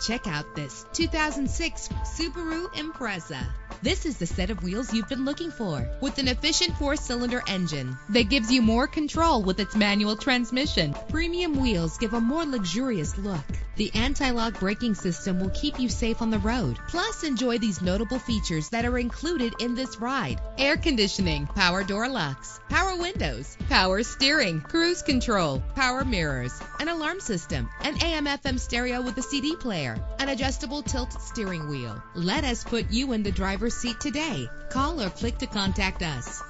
Check out this 2006 Subaru Impreza. This is the set of wheels you've been looking for with an efficient four cylinder engine that gives you more control with its manual transmission. Premium wheels give a more luxurious look. The anti lock braking system will keep you safe on the road. Plus, enjoy these notable features that are included in this ride air conditioning, power door locks, power windows, power steering, cruise control, power mirrors, an alarm system, an AM FM stereo with a CD player, an adjustable tilt steering wheel. Let us put you in the driver's seat today. Call or click to contact us.